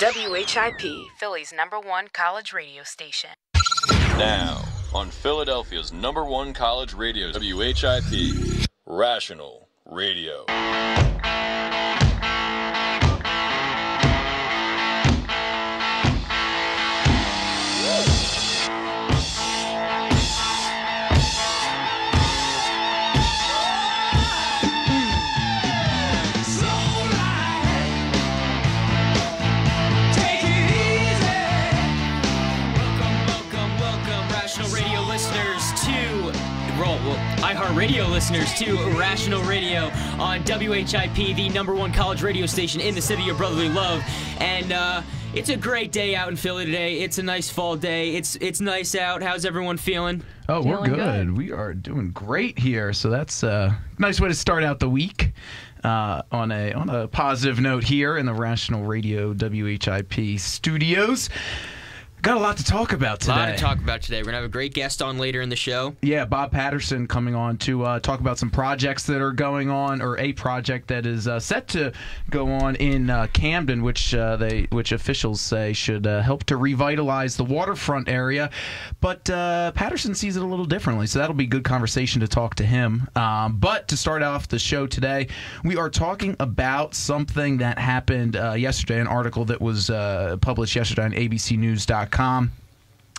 WHIP, Philly's number one college radio station. Now, on Philadelphia's number one college radio, WHIP, Rational Radio. Well, iHeartRadio listeners to Rational Radio on WHIP, the number one college radio station in the city of brotherly love, and uh, it's a great day out in Philly today. It's a nice fall day. It's it's nice out. How's everyone feeling? Oh, we're good. good. We are doing great here. So that's a nice way to start out the week. Uh, on a on a positive note here in the Rational Radio WHIP studios. Got a lot to talk about A today. lot to talk about today. We're gonna have a great guest on later in the show. Yeah, Bob Patterson coming on to uh, talk about some projects that are going on, or a project that is uh, set to go on in uh, Camden, which uh, they, which officials say should uh, help to revitalize the waterfront area. But uh, Patterson sees it a little differently, so that'll be good conversation to talk to him. Um, but to start off the show today, we are talking about something that happened uh, yesterday, an article that was uh, published yesterday on ABCNews.com.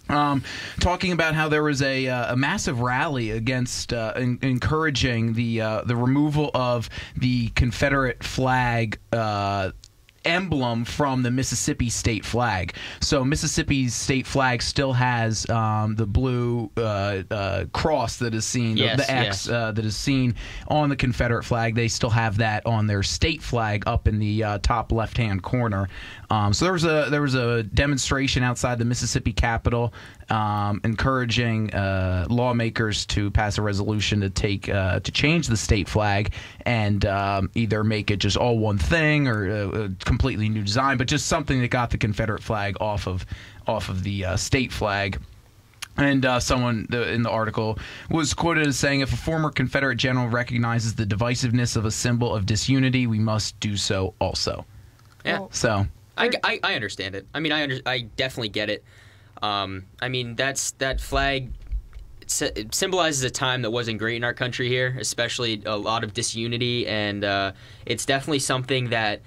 Um, talking about how there was a, uh, a massive rally against uh, en- encouraging the uh, the removal of the Confederate flag. Emblem from the Mississippi state flag. So Mississippi's state flag still has um, the blue uh, uh, cross that is seen, the- Yes, the X yes. uh, that is seen on the Confederate flag. They still have that on their state flag up in the uh, top left-hand corner. Um, so there was a there was a demonstration outside the Mississippi Capitol, um, encouraging uh, lawmakers to pass a resolution to take uh, to change the state flag and um, either make it just all one thing or a, a completely new design, but just something that got the Confederate flag off of off of the uh, state flag. And uh, someone in the article was quoted as saying, "If a former Confederate general recognizes the divisiveness of a symbol of disunity, we must do so also." Yeah. So, I, I, I understand it. I mean, I under, I definitely get it. Um, I mean, that's that flag it symbolizes a time that wasn't great in our country here, especially a lot of disunity, and uh, it's definitely something that,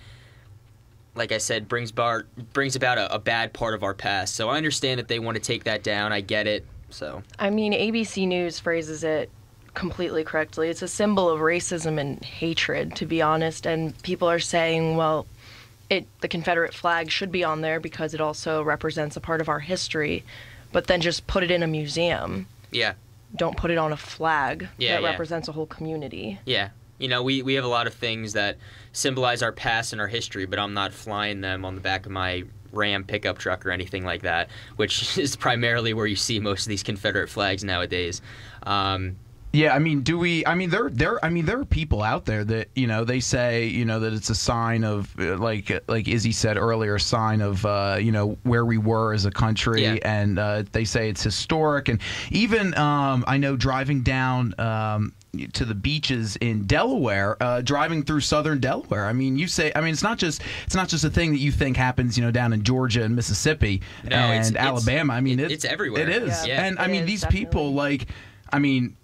like I said, brings bar brings about a, a bad part of our past. So I understand that they want to take that down. I get it. So I mean, ABC News phrases it completely correctly. It's a symbol of racism and hatred, to be honest. And people are saying, well, it the Confederate flag should be on there because it also represents a part of our history, but then just put it in a museum. yeah, Don't put it on a flag Yeah, that yeah. represents a whole community. Yeah. You know, we, we have a lot of things that symbolize our past and our history, but I'm not flying them on the back of my Ram pickup truck or anything like that, which is primarily where you see most of these Confederate flags nowadays. Um, Yeah, I mean, do we? I mean, there, there. I mean, there are people out there that you know they say you know that it's a sign of uh, like like Izzy said earlier, a sign of uh, you know where we were as a country, Yeah. and uh, they say it's historic. And even um, I know driving down. Um, to the beaches in Delaware, uh, driving through southern Delaware. I mean, you say, I mean, it's not just it's not just a thing that you think happens, you know, down in Georgia and Mississippi No, and it's- it's- Alabama. I mean, it- it- it's everywhere. It is, Yeah. and Yeah, I mean, is, these definitely. people, like, I mean,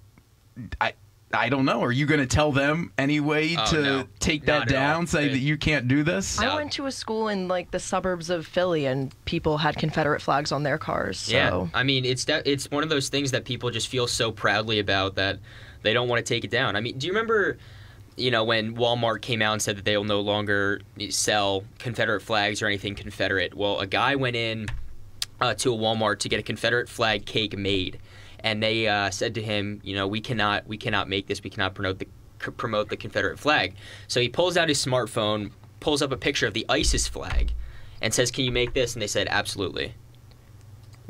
I I don't know. Are you going to tell them anyway Oh, to no. take that at all. down? Say It- that you can't do this? No. I went to a school in like the suburbs of Philly, and people had Confederate flags on their cars. So. Yeah, I mean, it's de- it's one of those things that people just feel so proudly about that they don't want to take it down. I mean, do you remember, you know, when Walmart came out and said that they will no longer sell Confederate flags or anything Confederate? Well, a guy went in uh, to a Walmart to get a Confederate flag cake made, and they uh, said to him, you know, we cannot we cannot make this. We cannot promote the promote the Confederate flag. So he pulls out his smartphone, pulls up a picture of the ISIS flag, and says, "Can you make this?" And they said, "Absolutely."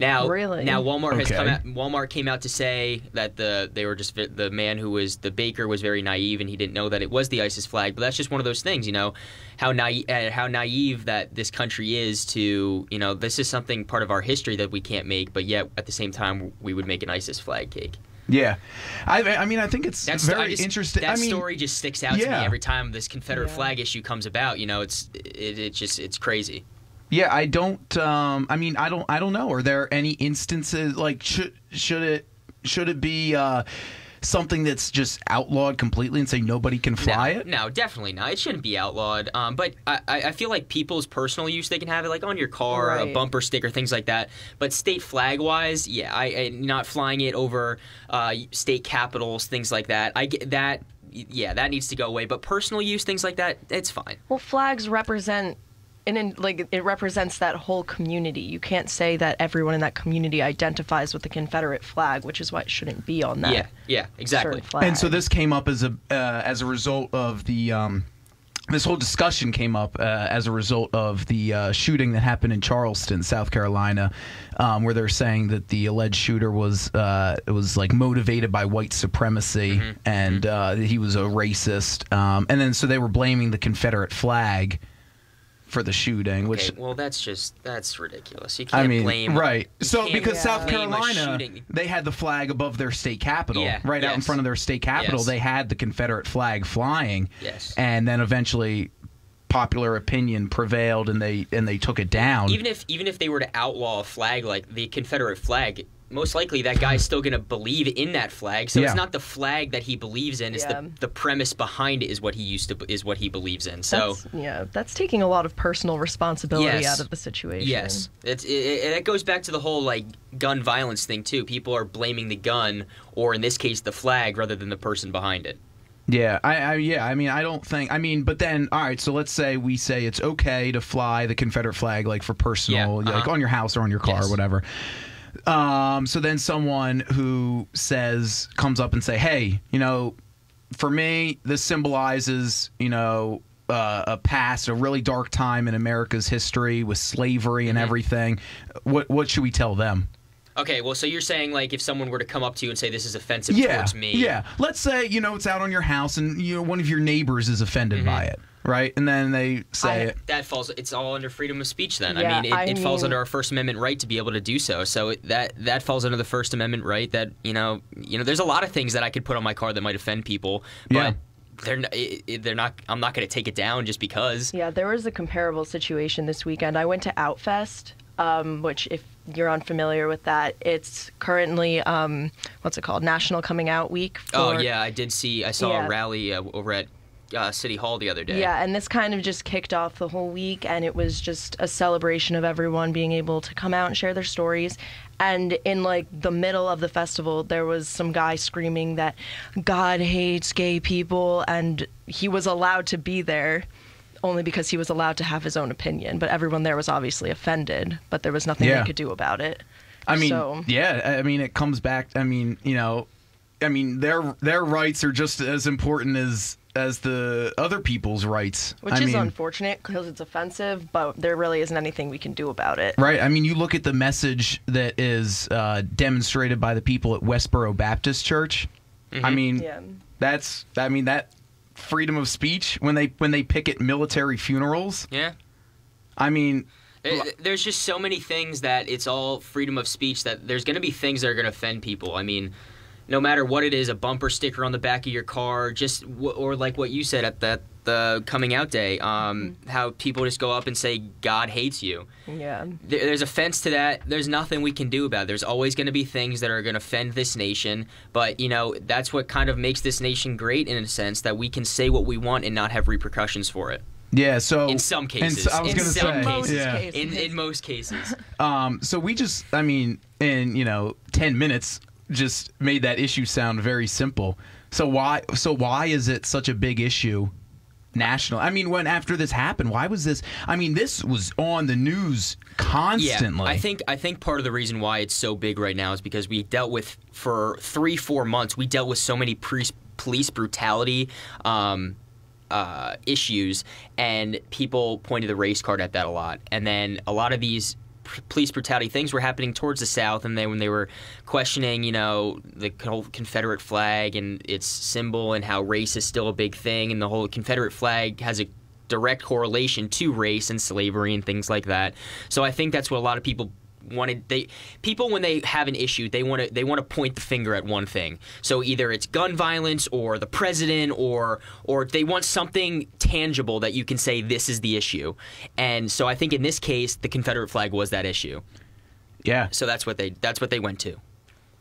Now, Really? now Walmart has come out. Walmart came out to say that the they were just the man who was the baker was very naive and he didn't know that it was the ISIS flag. But that's just one of those things, you know, how naive uh, how naive that this country is to you know this is something part of our history that we can't make, but yet at the same time we would make an ISIS flag cake. Yeah, I, I mean, I think it's That's very I just, interesting. That I mean, story just sticks out to me every time this Confederate Yeah. flag issue comes about. You know, it's it, it just it's crazy. Yeah, I don't. Um, I mean, I don't. I don't know. Are there any instances like should should it should it be uh, something that's just outlawed completely and say nobody can fly no, it? No, definitely not. It shouldn't be outlawed. Um, but I, I I feel like people's personal use, they can have it like on your car, a Right. bumper sticker, things like that. But state flag wise, yeah, I, I not flying it over uh, state capitals, things like that. I get that. Yeah, that needs to go away. But personal use, things like that, it's fine. Well, flags represent, and in, like it represents that whole community. You can't say that everyone in that community identifies with the Confederate flag, which is why it shouldn't be on that. Yeah, yeah, exactly. flag. And so this came up as a uh, as a result of the. Um, this whole discussion came up uh, as a result of the uh, shooting that happened in Charleston, South Carolina, um, where they're saying that the alleged shooter was uh, was like motivated by white supremacy and Uh, he was a racist. Um, and then so they were blaming the Confederate flag for the shooting, which Okay, well, that's just that's ridiculous. You can't I mean, blame right? So because South Carolina, they had the flag above their state capitol, Yeah, right out in front of their state capitol. Yes. They had the Confederate flag flying, Yes. and then eventually, popular opinion prevailed, and they and they took it down. even if even if they were to outlaw a flag like the Confederate flag, most likely that guy's still going to believe in that flag. So Yeah. it's not the flag that he believes in; it's Yeah. the the premise behind it is what he used to is what he believes in. So. That's, yeah, that's taking a lot of personal responsibility Yes. out of the situation. Yes, it's, it, it, it goes back to the whole like gun violence thing too. People are blaming the gun, or in this case, the flag, rather than the person behind it. Yeah, I, I yeah, I mean, I don't think. I mean, but then, all right. So let's say we say it's okay to fly the Confederate flag, like for personal, Yeah, like uh-huh. on your house or on your car Yes. or whatever. Um, so then someone who says comes up and say, hey, you know, for me, this symbolizes, you know. Uh, a past, a really dark time in America's history with slavery and Mhm. everything. What what should we tell them? Okay, well, so you're saying like if someone were to come up to you and say this is offensive yeah, towards me, Yeah. Let's say, you know, it's out on your house and you know one of your neighbors is offended by it, right? And then they say I- it. that falls it's all under freedom of speech then Yeah, i mean it, I it falls mean- under our first amendment right to be able to do so so it, that that falls under the first amendment right that you know you know there's a lot of things that i could put on my car that might offend people but Yeah. they're n- it, it- they're not i'm not going to take it down just because Yeah, there was a comparable situation this weekend. I went to Outfest, um, which, if you're unfamiliar with that, it's currently um, what's it called? National Coming Out Week. For, oh yeah i did see i saw Yeah. a rally uh, over at uh, city hall the other day Yeah, and this kind of just kicked off the whole week, and it was just a celebration of everyone being able to come out and share their stories. And in like the middle of the festival, there was some guy screaming that God hates gay people, and he was allowed to be there only because he was allowed to have his own opinion. But everyone there was obviously offended, but there was nothing Yeah. they could do about it. I mean, So- yeah, I mean, it comes back. I mean, you know, I mean, their their rights are just as important as as the other people's rights. Which I is mean, unfortunate because it's offensive, but there really isn't anything we can do about it. Right. I mean, you look at the message that is uh, demonstrated by the people at Westboro Baptist Church. I mean, Yeah. that's. I mean that freedom of speech when they when they picket military funerals. yeah I mean, Uh, There's just so many things that it's all freedom of speech that there's going to be things that are going to offend people. I mean, no matter what it is, a bumper sticker on the back of your car, just w- or like what you said at that the coming out day, um, how people just go up and say God hates you. Yeah. There- There's offense to that. There's nothing we can do about it. There's always going to be things that are going to offend this nation. But, you know, that's what kind of makes this nation great in a sense that we can say what we want and not have repercussions for it. yeah. So In some and cases. so I was In gonna some say, cases. yeah. cases. In, in most cases. Um, so we just, I mean, in you know, ten minutes, just made that issue sound very simple. So why, so why is it such a big issue, national? I mean, when after this happened, why was this? I mean, this was on the news constantly. Yeah, I think I think part of the reason why it's so big right now is because we dealt with for three four months we dealt with so many pre- police brutality. Um, uh, issues and people pointed the race card at that a lot and then a lot of these police brutality things were happening towards the south and then when they were questioning you know the whole confederate flag and its symbol and how race is still a big thing and the whole confederate flag has a direct correlation to race and slavery and things like that. So i think that's what a lot of people wanted they people when they have an issue they want to they want to point the finger at one thing. So either it's gun violence or the president or or they want something tangible that you can say this is the issue. And so i think in this case the confederate flag was that issue. Yeah. so that's what they that's what they went to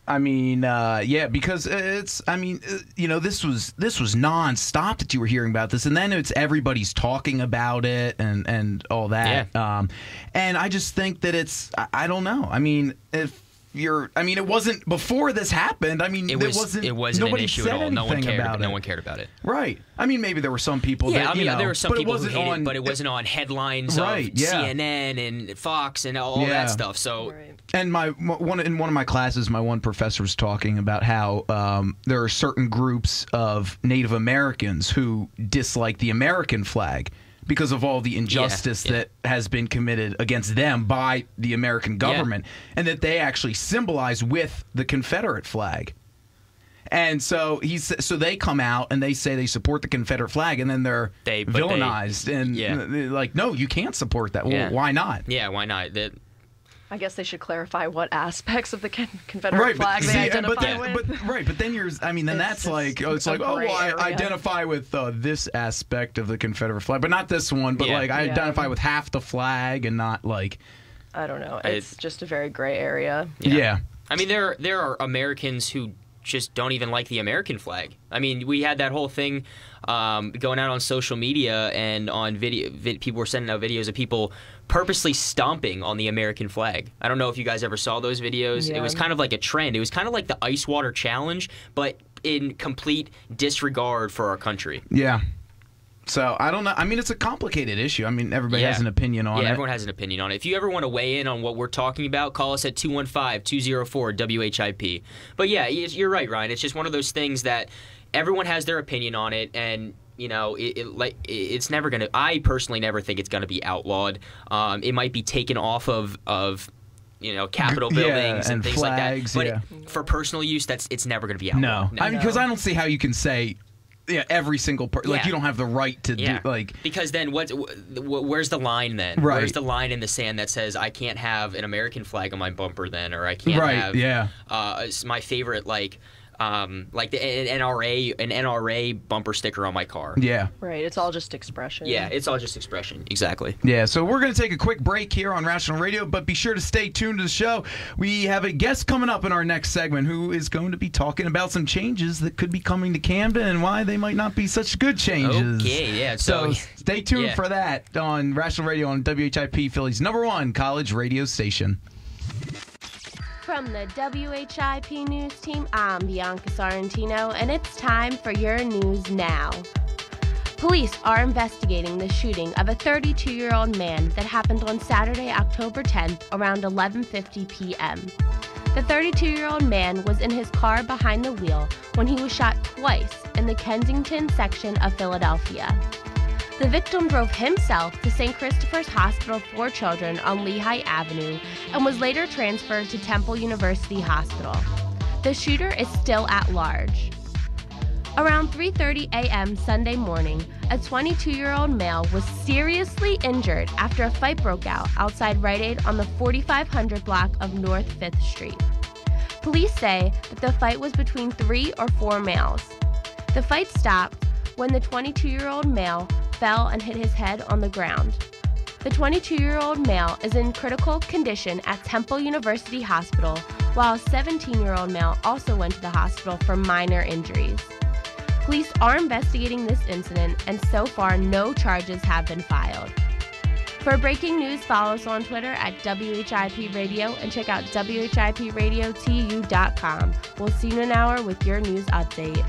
I mean, uh, yeah, because it's. I mean, uh, you know, this was this was nonstop that you were hearing about this, and then it's everybody's talking about it and and all that. Um, and I just think that it's. I, I don't know. I mean, if you're. I mean, it wasn't before this happened. I mean, it there was wasn't. it wasn't an nobody issue said at all no one anything cared about no it. one cared about it Right. I mean, maybe there were some people yeah, that I mean, you know, there were some people who hated on, it, but it wasn't on headlines Right, of yeah. CNN and Fox and all Yeah. that stuff. So Right. And my one in one of my classes, my one professor was talking about how um, there are certain groups of Native Americans who dislike the American flag because of all the injustice yeah. that has been committed against them by the American government, and that they actually symbolize with the Confederate flag. And so he's so they come out and they say they support the Confederate flag, and then they're They- but they- villainized and yeah. like, no, you can't support that. Well, Yeah. why not? yeah, why not? That I guess they should clarify what aspects of the Confederate right, flag but, they see, identify but then, with. but right, but then you're, I mean, then It's that's just like, oh, it's like, oh, well, I identify with uh, this aspect of the Confederate flag, but not this one. But Yeah. like, I Yeah. identify with half the flag and not like, I don't know. I- It's just a very gray area. yeah, I mean, there there are Americans who just don't even like the American flag. I mean, we had that whole thing um, going out on social media and on video. Vid, people were sending out videos of people purposely stomping on the American flag. I don't know if you guys ever saw those videos. It was kind of like a trend. It was kind of like the ice water challenge, but in complete disregard for our country. yeah. So I don't know. I mean, it's a complicated issue. I mean, everybody Yeah. has an opinion on yeah, it. everyone has an opinion on it. If you ever want to weigh in on what we're talking about, call us at 215-204-WHIP. But yeah, you're right, Ryan. It's just one of those things that everyone has their opinion on it and you know, it, it like it's never gonna. I personally never think it's gonna be outlawed. Um, it might be taken off of of you know Capitol Yeah, buildings and, and things flags, like that. But yeah. it- for personal use, that's it's never gonna be outlawed. no, I mean, because No. I don't see how you can say, yeah, every single person. Like, you don't have the right to Yeah, do like. because then what? wh- Where's the line then? Right. Where's the line in the sand that says I can't have an American flag on my bumper then, or I can't Right, have yeah. uh, my favorite like um, like the an NRA an NRA bumper sticker on my car. Yeah. Right. It's all just expression. Yeah, it's all just expression. Exactly. Yeah, so we're going to take a quick break here on Rational Radio, but be sure to stay tuned to the show. We have a guest coming up in our next segment who is going to be talking about some changes that could be coming to Camden and why they might not be such good changes. Okay, yeah, So, so- stay tuned yeah. for that on Rational Radio on WHIP Philly's number one college radio station. From the WHIP News Team, I'm Bianca Sorrentino, and it's time for your news now. Police are investigating the shooting of a 32-year-old man that happened on Saturday, October 10th, around 11:50 p.m. The 32-year-old man was in his car behind the wheel when he was shot twice in the Kensington section of Philadelphia. The victim drove himself to St. Christopher's Hospital for Children on Lehigh Avenue and was later transferred to Temple University Hospital. The shooter is still at large. Around 3:30 a.m. Sunday morning, a 22-year-old male was seriously injured after a fight broke out outside Rite Aid on the 4500 block of North 5th Street. Police say that the fight was between 3 or 4 males. The fight stopped when the 22 year old male fell and hit his head on the ground. The 22 year old male is in critical condition at Temple University Hospital, while a 17 year old male also went to the hospital for minor injuries. Police are investigating this incident, and so far, no charges have been filed. For breaking news, follow us on Twitter at WHIP Radio and check out WHIPRadioTU.com. We'll see you in an hour with your news update.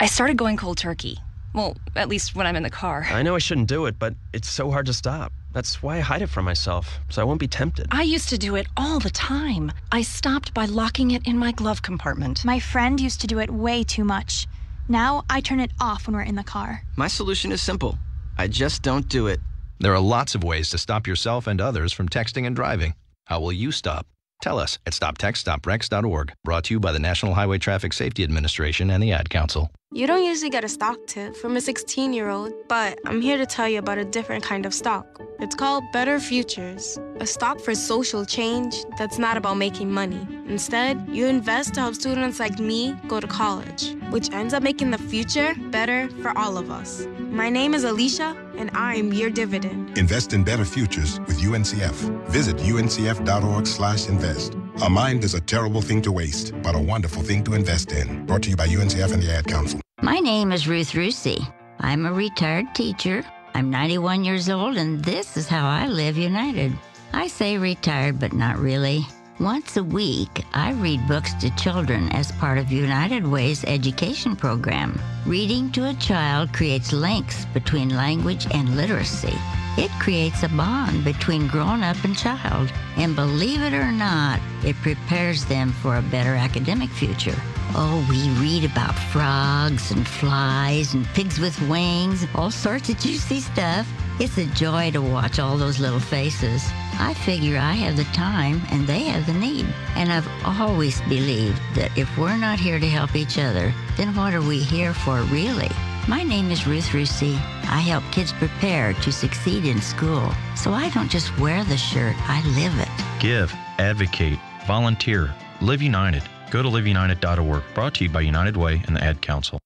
I started going cold turkey. Well, at least when I'm in the car. I know I shouldn't do it, but it's so hard to stop. That's why I hide it from myself, so I won't be tempted. I used to do it all the time. I stopped by locking it in my glove compartment. My friend used to do it way too much. Now I turn it off when we're in the car. My solution is simple I just don't do it. There are lots of ways to stop yourself and others from texting and driving. How will you stop? Tell us at stoptextsstopwrecks.org. Brought to you by the National Highway Traffic Safety Administration and the Ad Council. You don't usually get a stock tip from a 16 year old, but I'm here to tell you about a different kind of stock. It's called Better Futures, a stock for social change that's not about making money. Instead, you invest to help students like me go to college, which ends up making the future better for all of us. My name is Alicia, and I'm your dividend. Invest in better futures with UNCF. Visit uncf.org/invest. A mind is a terrible thing to waste, but a wonderful thing to invest in. Brought to you by UNCF and the Ad Council. My name is Ruth Rusi. I'm a retired teacher. I'm 91 years old, and this is how I live united. I say retired, but not really. Once a week, I read books to children as part of United Way's education program. Reading to a child creates links between language and literacy. It creates a bond between grown up and child. And believe it or not, it prepares them for a better academic future. Oh, we read about frogs and flies and pigs with wings, all sorts of juicy stuff. It's a joy to watch all those little faces. I figure I have the time and they have the need. And I've always believed that if we're not here to help each other, then what are we here for really? My name is Ruth Rusi. I help kids prepare to succeed in school. So I don't just wear the shirt, I live it. Give, advocate, volunteer, live united. Go to liveunited.org. Brought to you by United Way and the Ad Council.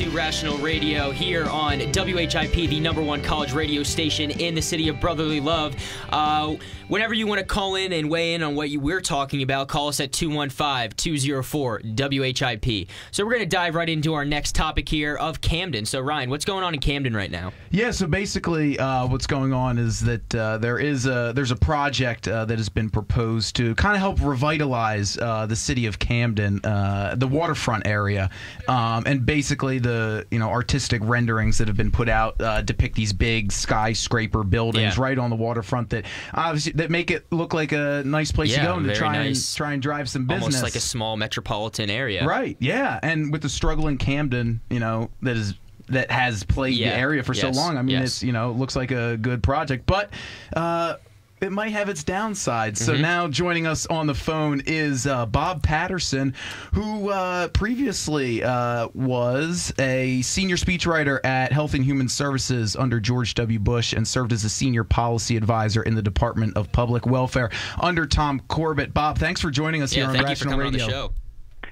To Rational Radio here on WHIP, the number one college radio station in the city of brotherly love. Uh, whenever you want to call in and weigh in on what you, we're talking about, call us at 215 204 WHIP. So we're going to dive right into our next topic here of Camden. So, Ryan, what's going on in Camden right now? Yeah, so basically, uh, what's going on is that uh, there is a there's a project uh, that has been proposed to kind of help revitalize uh, the city of Camden, uh, the waterfront area, um, and basically the you know artistic renderings that have been put out uh, depict these big skyscraper buildings Yeah. right on the waterfront that obviously that make it look like a nice place Yeah, to go and to try nice. and try and drive some business. Almost like a small metropolitan area. Right. Yeah, and with the struggle in Camden, you know, that is that has plagued Yeah, the area for yes, so long. I mean, yes. it's you know looks like a good project, but. Uh, it might have its downsides. So Mhm. now joining us on the phone is uh, Bob Patterson, who uh, previously uh, was a senior speechwriter at Health and Human Services under George W. Bush and served as a senior policy advisor in the Department of Public Welfare under Tom Corbett. Bob, thanks for joining us Yeah, here on thank you for Rational coming Radio. on the show.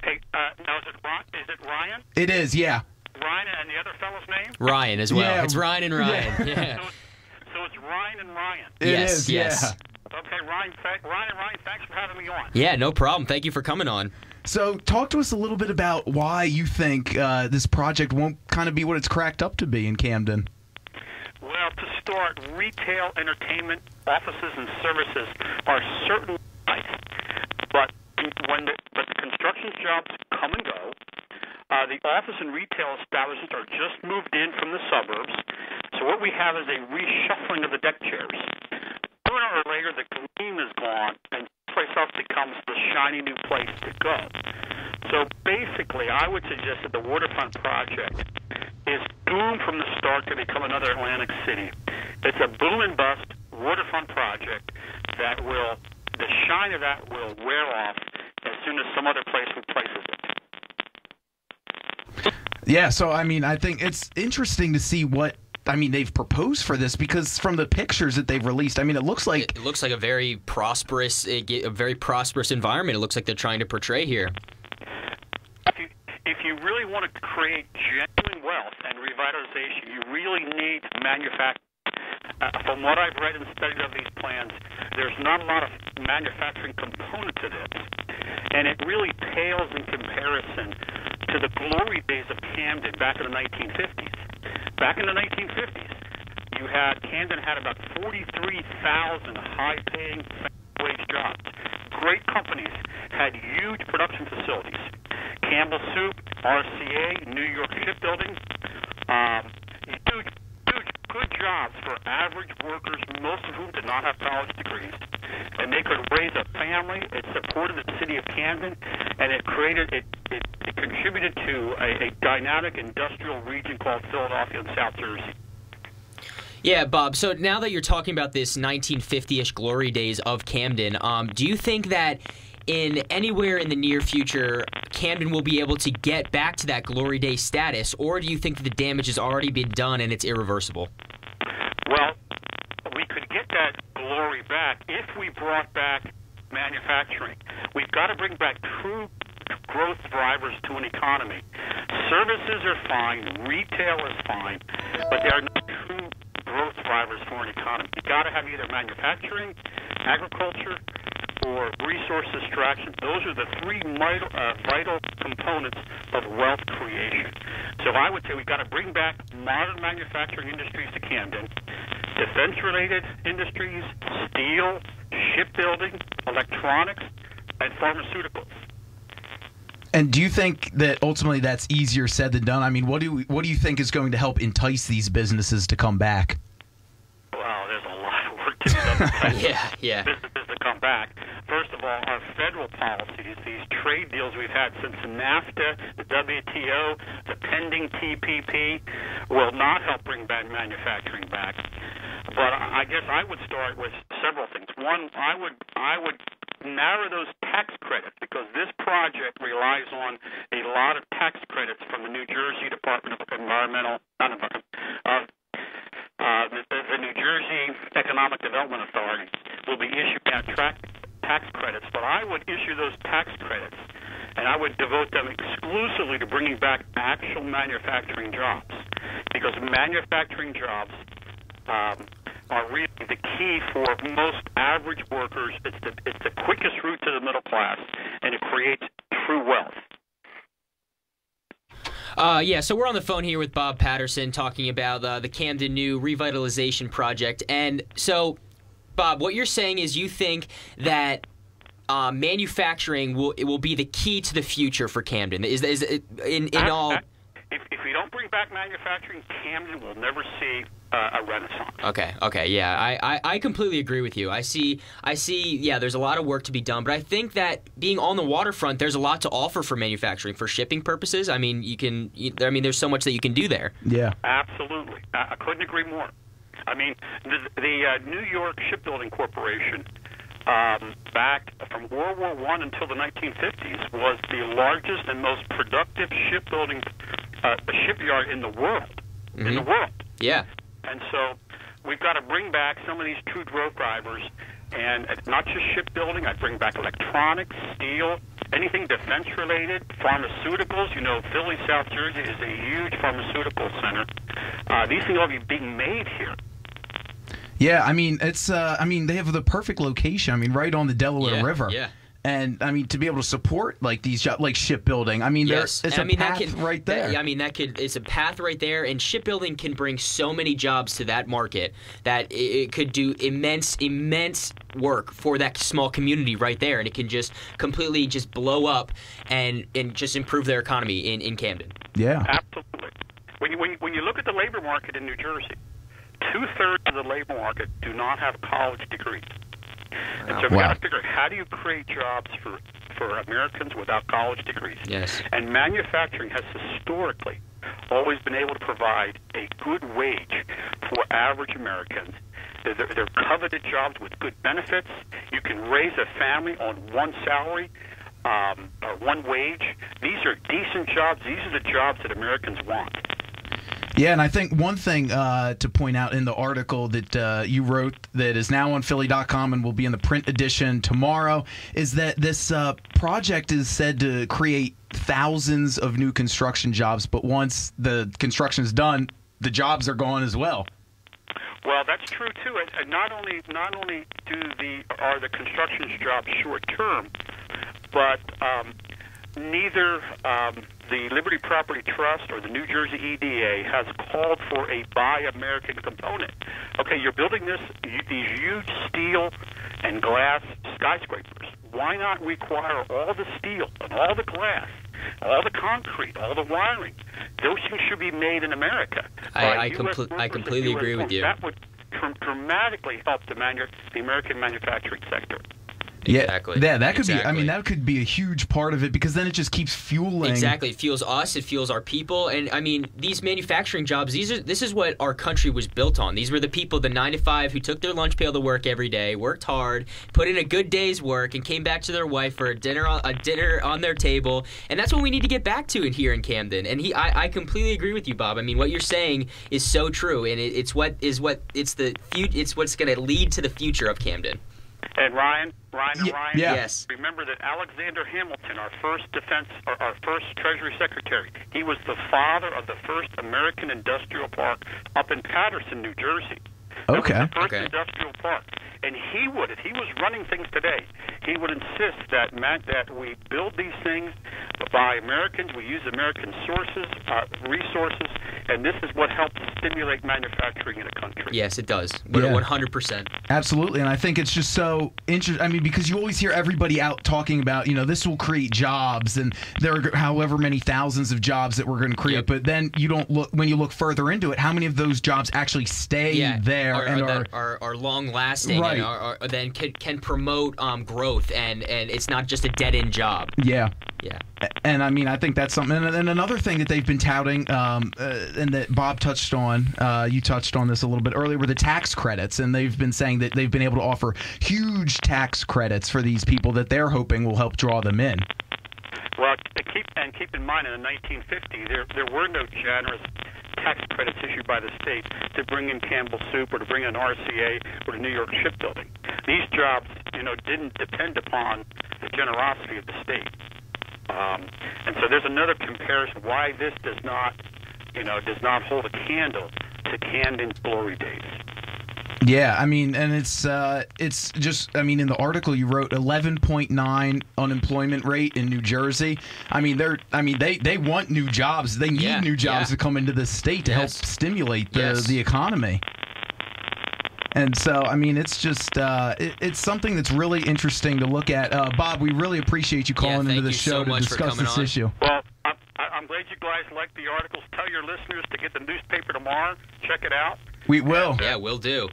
Hey, uh, now is it, Ron, is it Ryan? It is, yeah. Ryan and the other fellow's name? Ryan as well. Yeah. It's Ryan and Ryan. Yeah. So, so it's Ryan and Ryan. It yes, is, yes. Okay, Ryan, th- Ryan and Ryan, thanks for having me on. Yeah, no problem. Thank you for coming on. So, talk to us a little bit about why you think uh, this project won't kind of be what it's cracked up to be in Camden. Well, to start, retail, entertainment, offices, and services are certainly nice, but when the, but the construction jobs come and go, uh, the office and retail establishments are just moved in from the suburbs. So what we have is a reshuffling of the deck chairs. Sooner or later, the gleam is gone, and someplace else becomes the shiny new place to go. So basically, I would suggest that the waterfront project is doomed from the start to become another Atlantic City. It's a boom and bust waterfront project that will, the shine of that will wear off as soon as some other place replaces it. Yeah, so I mean, I think it's interesting to see what I mean they've proposed for this because from the pictures that they've released, I mean, it looks like It looks like a very prosperous, a very prosperous environment. It looks like they're trying to portray here. If you, if you really want to create genuine wealth and revitalization, you really need manufacturing. Uh, from what I've read and studied of these plans, there's not a lot of manufacturing component to this, and it really pales in comparison to the glory days of Camden back in the 1950s. Back in the 1950s, you had Camden had about 43,000 high-paying wage jobs. Great companies had huge production facilities. Campbell Soup, RCA, New York Shipbuilding, um, huge, huge, good jobs for average workers, most of whom did not have college degrees, and they could raise a family. It supported the city of Camden, and it created it. It, it contributed to a, a dynamic industrial region called Philadelphia and South Jersey. Yeah, Bob. So now that you're talking about this 1950-ish glory days of Camden, um, do you think that in anywhere in the near future, Camden will be able to get back to that glory day status, or do you think that the damage has already been done and it's irreversible? Well, we could get that glory back if we brought back manufacturing. We've got to bring back true growth drivers to an economy. Services are fine, retail is fine, but they are not true growth drivers for an economy. You got to have either manufacturing, agriculture, or resource extraction. Those are the three vital, uh, vital components of wealth creation. So I would say we've got to bring back modern manufacturing industries to Camden, defense-related industries, steel, shipbuilding, electronics, and pharmaceuticals. And do you think that ultimately that's easier said than done? I mean, what do we, what do you think is going to help entice these businesses to come back? Wow, there's a lot of work to be done. yeah, yeah. Businesses to come back. First of all, our federal policies, these trade deals we've had since NAFTA, the WTO, the pending TPP, will not help bring back manufacturing back. But I guess I would start with several things. One, I would I would narrow those tax credits because this project relies on a lot of tax credits from the New Jersey Department of Environmental, not environmental, uh, uh, the, the New Jersey Economic Development Authority will be issuing out track, tax credits, but I would issue those tax credits and I would devote them exclusively to bringing back actual manufacturing jobs because manufacturing jobs um, are really the key for most average workers. It's the it's the quickest route to the middle class, and it creates true wealth. Uh, yeah, so we're on the phone here with Bob Patterson talking about uh, the Camden New Revitalization Project. And so, Bob, what you're saying is you think that uh, manufacturing will it will be the key to the future for Camden. Is is it, in in all? If, if we don't bring back manufacturing, Camden will never see uh, a renaissance. Okay, okay, yeah, I, I, I completely agree with you. I see, I see, yeah, there's a lot of work to be done, but I think that being on the waterfront, there's a lot to offer for manufacturing, for shipping purposes. I mean, you can, you, I mean, there's so much that you can do there. Yeah, absolutely. I, I couldn't agree more. I mean, the, the uh, New York Shipbuilding Corporation. Um, back from World War One until the 1950s, was the largest and most productive shipbuilding uh, shipyard in the world. Mm-hmm. In the world. Yeah. And so we've got to bring back some of these true growth drivers, and not just shipbuilding. I'd bring back electronics, steel, anything defense related, pharmaceuticals. You know, Philly, South Jersey is a huge pharmaceutical center. Uh, these things are being made here. Yeah, I mean it's. Uh, I mean they have the perfect location. I mean right on the Delaware yeah, River. Yeah. And I mean to be able to support like these jobs, like shipbuilding. I mean, yes. there, it's and a I mean, path that could, right there. That, I mean, that could it's a path right there, and shipbuilding can bring so many jobs to that market that it, it could do immense, immense work for that small community right there, and it can just completely just blow up and and just improve their economy in in Camden. Yeah. Absolutely. When you, when when you look at the labor market in New Jersey, two thirds of the labor market do not have college degrees. And so we've Wow. got to figure out how do you create jobs for, for Americans without college degrees? Yes. And manufacturing has historically always been able to provide a good wage for average Americans. They're, they're, coveted jobs with good benefits. You can raise a family on one salary um, or one wage. These are decent jobs. These are the jobs that Americans want. Yeah, and I think one thing uh, to point out in the article that uh, you wrote that is now on Philly.com and will be in the print edition tomorrow is that this uh, project is said to create thousands of new construction jobs, but once the construction is done, the jobs are gone as well. Well, that's true too. And, not only not only do the are the construction jobs short term, but um, neither um, the Liberty Property Trust or the New Jersey EDA has called for a Buy American component. Okay, you're building this these huge steel and glass skyscrapers. Why not require all the steel and all the glass all the concrete, all the wiring. Those things should be made in America. I- I US comple- I completely agree with you. That would dr- dramatically help the, manu- the American manufacturing sector. Yeah, Exactly. Yeah, that could be. I mean, that could be a huge part of it because then it just keeps fueling. Exactly. It fuels us. It fuels our people. And I mean, these manufacturing jobs. These are. This is what our country was built on. These were the people, the nine to five, who took their lunch pail to work every day, worked hard, put in a good day's work, and came back to their wife for a dinner, on, a dinner on their table. And that's what we need to get back to in here in Camden. And he, I, I completely agree with you, Bob. I mean, what you're saying is so true, and it, it's what is what it's the It's what's going to lead to the future of Camden. And Ryan, Ryan, and Ryan. yeah. Yes. Remember that Alexander Hamilton, our first defense, our, our first Treasury Secretary, he was the father of the first American industrial park up in Paterson, New Jersey. That Okay. was the first industrial park. And he would, if he was running things today, he would insist that Matt, that we build these things by Americans, we use American sources, uh, resources, and this is what helps stimulate manufacturing in a country. Yes, it does. Yeah. One hundred percent. Absolutely, and I think it's just so interesting. I mean, because you always hear everybody out talking about, you know, this will create jobs, and there are however many thousands of jobs that we're going to create. But then you don't look when you look further into it, how many of those jobs actually stay yeah, there are, and are, are, are, are long lasting Right. and are, are, then can, can promote um, growth and, and it's not just a dead end job. yeah. Yeah. And I mean, I think that's something. And, another thing that they've been touting, um, uh, and that Bob touched on, uh, you touched on this a little bit earlier, were the tax credits. And they've been saying that they've been able to offer huge tax credits for these people that they're hoping will help draw them in. Well, keep and keep in mind, in the 1950s, there there were no generous tax credits issued by the state to bring in Campbell Soup or to bring in RCA or to New York Shipbuilding. These jobs, you know, didn't depend upon the generosity of the state. Um, and so there's another comparison why this does not, you know, does not hold a candle to Camden's glory days. Yeah, I mean, and it's uh, it's just, I mean, in the article you wrote, 11.9 unemployment rate in New Jersey. I mean, they're, I mean, they they want new jobs. They need Yeah, new jobs yeah. to come into the state to help stimulate the Yes. the economy. And so, I mean, it's just uh, it, it's something that's really interesting to look at. Uh, Bob, we really appreciate you calling into thank the you show so to much for discuss coming this on. issue. Well, I'm, I- I'm glad you guys like the articles. Tell your listeners to get the newspaper tomorrow. Check it out. We will. Yeah, we'll do.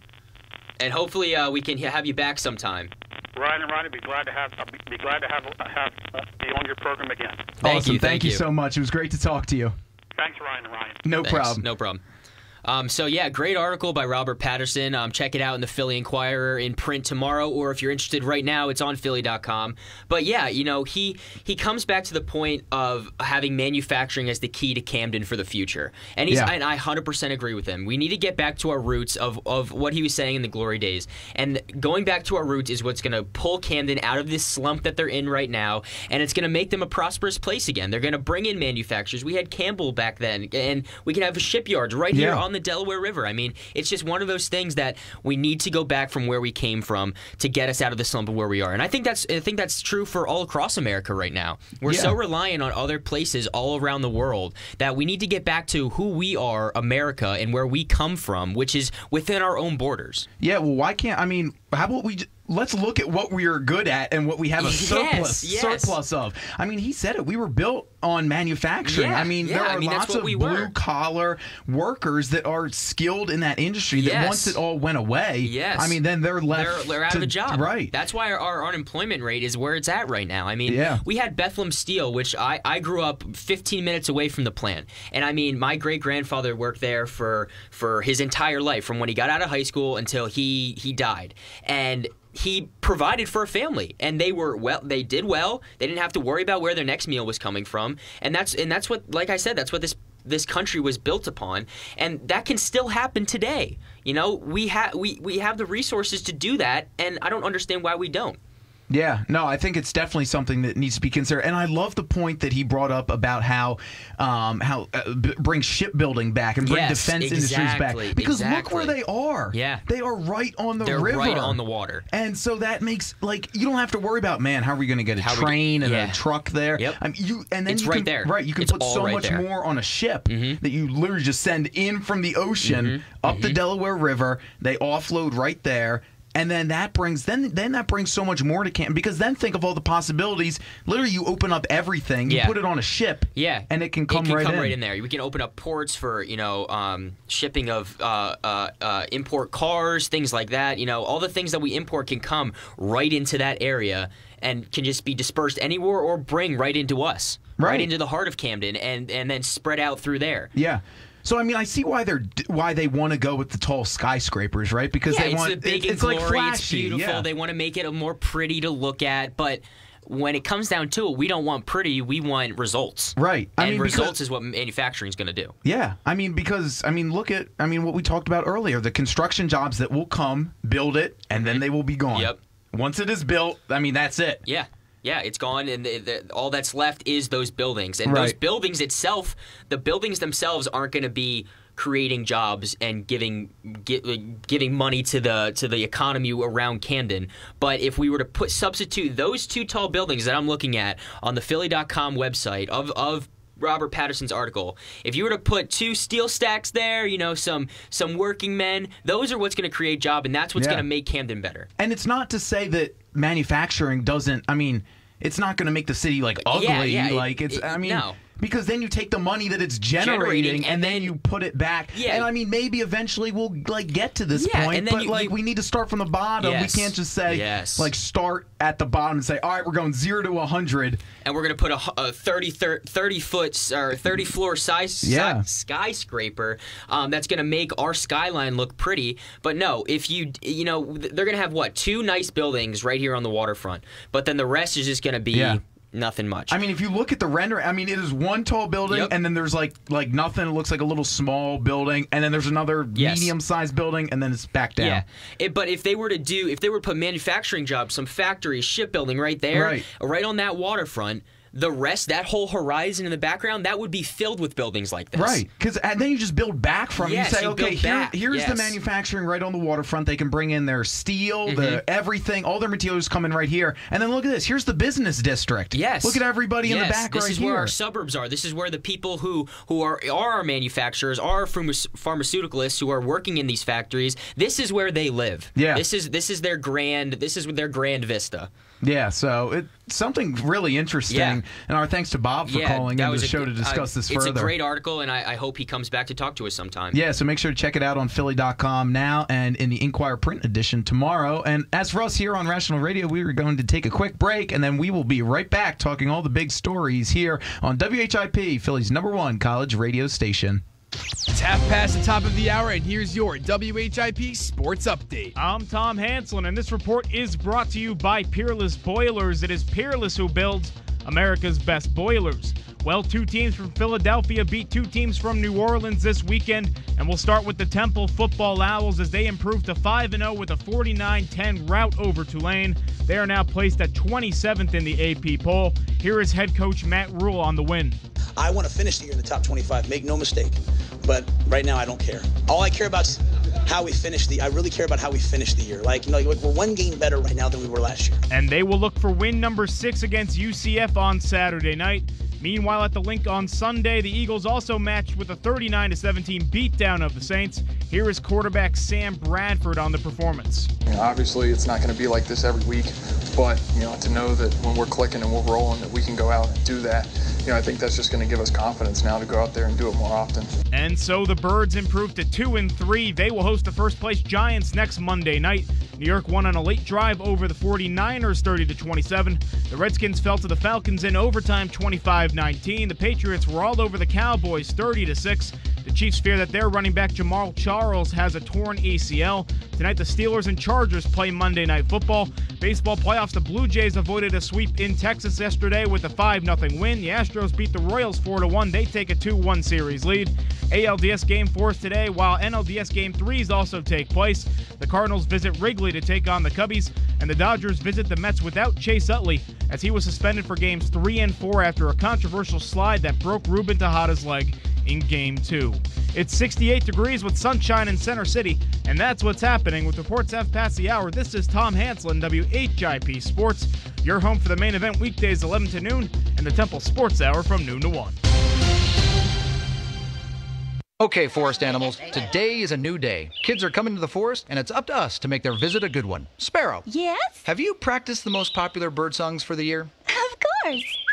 And hopefully uh, we can have you back sometime. Ryan and Ronnie, be glad to have I'll be, be glad to have have uh, be on your program again. Thank awesome. you, Thank thank you you. so much. It was great to talk to you. Thanks, Ryan and Ryan. No Thanks. problem. No problem. Um, so yeah, great article by Robert Patterson. Um, check it out in the Philly Inquirer in print tomorrow, or if you're interested right now, it's on Philly.com. But yeah, you know he he comes back to the point of having manufacturing as the key to Camden for the future, and he's Yeah. and I 100% agree with him. We need to get back to our roots of of what he was saying in the glory days, and going back to our roots is what's going to pull Camden out of this slump that they're in right now, and it's going to make them a prosperous place again. They're going to bring in manufacturers. We had Campbell back then, and we can have shipyards right here on the Delaware River. I mean, it's just one of those things that we need to go back from where we came from to get us out of the slump of where we are. And I think that's I think that's true for all across America right now. We're Yeah. so reliant on other places all around the world that we need to get back to who we are, America, and where we come from, which is within our own borders. Yeah, well, why can't I mean? How about we? Let's look at what we are good at and what we have a Yes, surplus yes. surplus of. I mean, he said it. We were built on manufacturing. Yeah, I mean, yeah, there I are mean, lots of we blue collar workers that are skilled in that industry. That Yes. once it all went away, Yes. I mean, then they're left. They're, they're out to, of a job. Right. That's why our, our unemployment rate is where it's at right now. I mean, Yeah. we had Bethlehem Steel, which I, I grew up 15 minutes away from the plant. And I mean, my great grandfather worked there for, for his entire life, from when he got out of high school until he, he died. And he provided for a family and they were well they did well. They didn't have to worry about where their next meal was coming from. And that's and that's what like i said that's what this this country was built upon. And that can still happen today. You know we have we, we have the resources to do that and i don't understand why we don't Yeah, no, I think it's definitely something that needs to be considered. And I love the point that he brought up about how um, how uh, b- bring shipbuilding back and bring Yes, defense industries back because look where they are. Yeah. they are right on the they're river, right on the water And so that makes like you don't have to worry about man, how are we going to get a How we train and yeah. a truck there? Yep. I mean, you and then It's you right can, there. Right, you can It's put so right much there. more on a ship Mm-hmm. that you literally just send in from the ocean up the Delaware River. They offload right there. And then that brings then then that brings so much more to Camden because then think of all the possibilities. Literally, you open up everything, you Yeah. put it on a ship, Yeah, and it can come it can right come in. right in there. We can open up ports for you know um, shipping of uh, uh, uh, import cars, things like that. You know, all the things that we import can come right into that area and can just be dispersed anywhere or bring right into us, Right. into the heart of Camden, and and then spread out through there. Yeah. So I mean, I see why they're why they want to go with the tall skyscrapers, right? Because yeah, they it's want big it's, and it's glory. like it's flashy. beautiful. Yeah. They want to make it a more pretty to look at, but. When it comes down to it, we don't want pretty. We want results. Right. I and mean, because- results is what manufacturing is going to do. Yeah, I mean because I mean look at I mean what we talked about earlier the construction jobs that will come build it and then they will be gone. Mm-hmm. Yep. Once it is built, I mean that's it. Yeah. Yeah, it's gone, and the, the, all that's left is those buildings. And those buildings itself, the buildings themselves aren't going to be creating jobs and giving gi- giving money to the to the economy around Camden. But if we were to put substitute those two tall buildings that I'm looking at on the Philly.com website of of Robert Paterson's article. If you were to put two steel stacks there, you know, some some working men, those are what's going to create job, and that's what's Yeah. going to make Camden better. And it's not to say that manufacturing doesn't. I mean, it's not going to make the city like ugly. Yeah, yeah, like it's. it- I mean, no. Because then you take the money that it's generating, Generating, and, and then, you put it back. Yeah. And I mean, maybe eventually we'll like get to this Yeah, point, and then but you- like you- we need to start from the bottom. Yes. We can't just say Yes. like start at the bottom and say, all right, we're going zero to a hundred. and we're going to put a, a 30, 30 foot or 30 floor size Yeah. skyscraper um, that's going to make our skyline look pretty. But no, if you, you know, they're going to have what? Two nice buildings right here on the waterfront. But then the rest is just going to be Yeah. Nothing much. I mean, if you look at the render, I mean, it is one tall building, Yep. and then there's like like nothing. It looks like a little small building, and then there's another Yes. medium-sized building, and then it's back down. Yeah, it, but if they were to do, if they were to put manufacturing jobs, some factories, shipbuilding right there, Right. right on that waterfront, the rest, that whole horizon in the background, that would be filled with buildings like this. Right, because and then you just build back from. it. Yes, you say, you okay, here, here's the manufacturing right on the waterfront. They can bring in their steel, the Mhm. everything, all their materials come in right here. And then look at this. Here's the business district. Yes. Look at everybody in the Yes, back This right is here. where our suburbs are. This is where the people who who are are our manufacturers, are pharma- pharmaceuticalists who are working in these factories. This is where they live. Yeah. This is this is their grand. This is their grand vista. Yeah, so it's something really interesting. Yeah. And our thanks to Bob for yeah, calling was the show to discuss uh, this it's further. a great article, and I, I hope he comes back to talk to us sometime. Yeah, so make sure to check it out on Philly.com now and in the Inquirer print edition tomorrow. And as for us here on Rational Radio, we are going to take a quick break and then we will be right back talking all the big stories here on WHIP, Philly's number one college radio station. It's half past the top of the hour, and here's your WHIP Sports Update. I'm Tom Hanslin, and this report is brought to you by Peerless Boilers. It is Peerless who builds America's best boilers. Well, two teams from Philadelphia beat two teams from New Orleans this weekend, and we'll start with the Temple Football Owls as they improved to 5 0 with a 49 10 rout over Tulane. They are now placed at 27th in the AP poll. Here is head coach Matt Rhule on the win. I want to finish the year in the top 25, make no mistake. But right now, I don't care. All I care about is how we finish the. I really care about how we finish the year. Like you know, like we're one game better right now than we were last year. and they will look for win number six against UCF on Saturday night. Meanwhile, at the Linc on Sunday, the Eagles also matched with a 39 17 beatdown of the Saints. Here is quarterback Sam Bradford on the performance. You know, obviously, it's not going to be like this every week, but you know, to know that when we're clicking and we're rolling, that we can go out and do that. You know, I think that's just going to give us confidence now to go out there and do it more often. And so the Birds improved to 2 and 3. They will host the first place Giants next Monday night. New York won on a late drive over the 49ers 30 to 27. The Redskins fell to the Falcons in overtime 25-19. The Patriots were all over the Cowboys 30 to 6. The Chiefs fear that their running back Jamaal Charles has a torn ACL. Tonight the Steelers and Chargers play Monday Night Football. Baseball playoffs, the Blue Jays avoided a sweep in Texas yesterday with a 5-0 win. The Astros beat the Royals 4-1. They take a 2-1 series lead. ALDS Game 4 is today, while NLDS Game 3s also take place. The Cardinals visit Wrigley to take on the Cubbies, and the Dodgers visit the Mets without Chase Utley, as he was suspended for Games 3 and 4 after a controversial slide that broke Ruben Tejada's leg in Game 2. It's 68 degrees with sunshine in Center City, and that's what's happening with reports half past the hour. This is Tom Hanslin, WHIP Sports, your home for the main event weekdays 11 to noon, and the Temple Sports Hour from noon to 1. Okay, forest animals, today is a new day. Kids are coming to the forest, and it's up to us to make their visit a good one. Sparrow. Yes? Have you practiced the most popular bird songs for the year? Of course.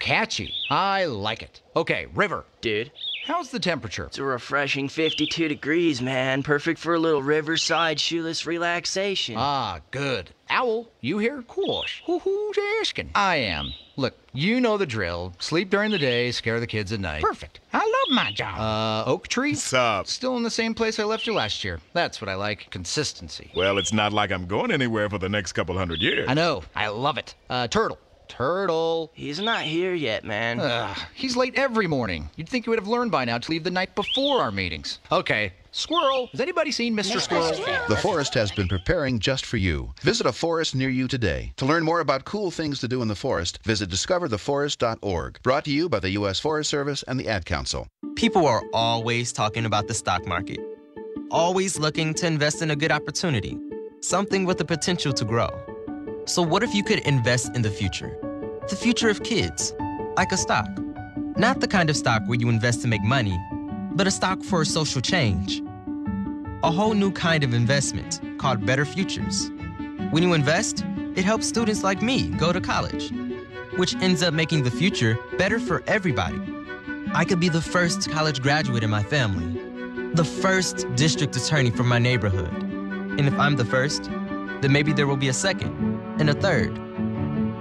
Catchy. I like it. Okay, River. Dude. How's the temperature? It's a refreshing 52 degrees, man. Perfect for a little riverside shoeless relaxation. Ah, good. Owl, you here? Course. Who, who's asking? I am. Look, you know the drill. Sleep during the day, scare the kids at night. Perfect. I love my job. Uh, Oak Tree? What's up? Still in the same place I left you last year. That's what I like. Consistency. Well, it's not like I'm going anywhere for the next couple hundred years. I know. I love it. Uh, Turtle. Turtle. He's not here yet, man. Ugh, he's late every morning. You'd think he would have learned by now to leave the night before our meetings. Okay. Squirrel. Has anybody seen Mr. Squirrel? The forest has been preparing just for you. Visit a forest near you today. To learn more about cool things to do in the forest, visit discovertheforest.org. Brought to you by the U.S. Forest Service and the Ad Council. People are always talking about the stock market, always looking to invest in a good opportunity, something with the potential to grow. So, what if you could invest in the future? The future of kids, like a stock. Not the kind of stock where you invest to make money, but a stock for social change. A whole new kind of investment called Better Futures. When you invest, it helps students like me go to college, which ends up making the future better for everybody. I could be the first college graduate in my family, the first district attorney for my neighborhood. And if I'm the first, then maybe there will be a second and a third.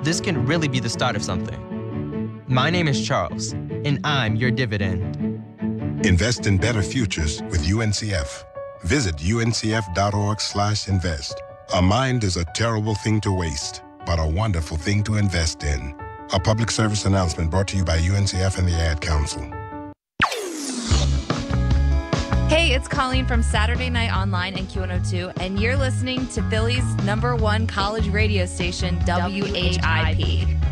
This can really be the start of something. My name is Charles, and I'm your dividend. Invest in better futures with UNCF. Visit uncf.org/invest. A mind is a terrible thing to waste, but a wonderful thing to invest in. A public service announcement brought to you by UNCF and the Ad Council. Hey, it's Colleen from Saturday Night Online and Q102, and you're listening to Philly's number one college radio station, WHIP. Welcome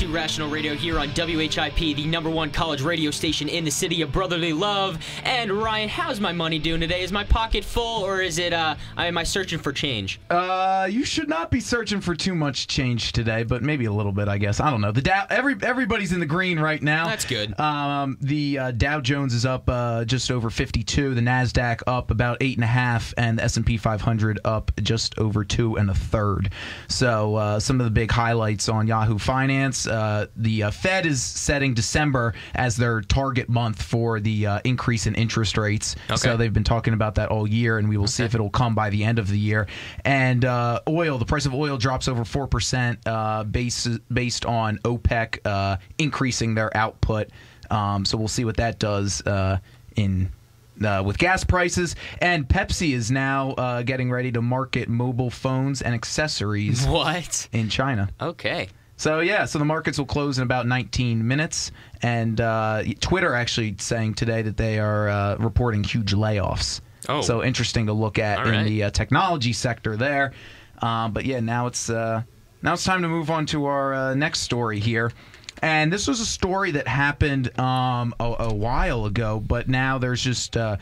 to Rational Radio here on WHIP, the number one college radio station in the city of brotherly love. And Ryan, how's my money doing today? Is my pocket full, or is it? Uh, am I searching for change? Uh, you should not be searching for too much change today, but maybe a little bit, I guess. I don't know. The Dow, every everybody's in the green right now. That's good. Um, the uh, Dow Jones is up uh, just over 52. The Nasdaq up about eight and a half, and the S and P 500 up just over two and a third. So uh, some of the big highlights on Yahoo Finance. Uh, the uh, Fed is setting December as their target month for the uh, increase in interest rates. Okay. So they've been talking about that all year, and we will see if it'll come by the end of the year. And uh, oil, the price of oil drops over four percent, uh, based based on OPEC uh, increasing their output. Um, so we'll see what that does uh, in uh, with gas prices. And Pepsi is now uh, getting ready to market mobile phones and accessories. What? In China. Okay. So yeah, so the markets will close in about 19 minutes, and uh, Twitter actually saying today that they are uh, reporting huge layoffs. Oh. So interesting to look at All in right. the uh, technology sector there. Um, but yeah, now it's uh, now it's time to move on to our uh, next story here. And this was a story that happened um, a, a while ago, but now there's just uh,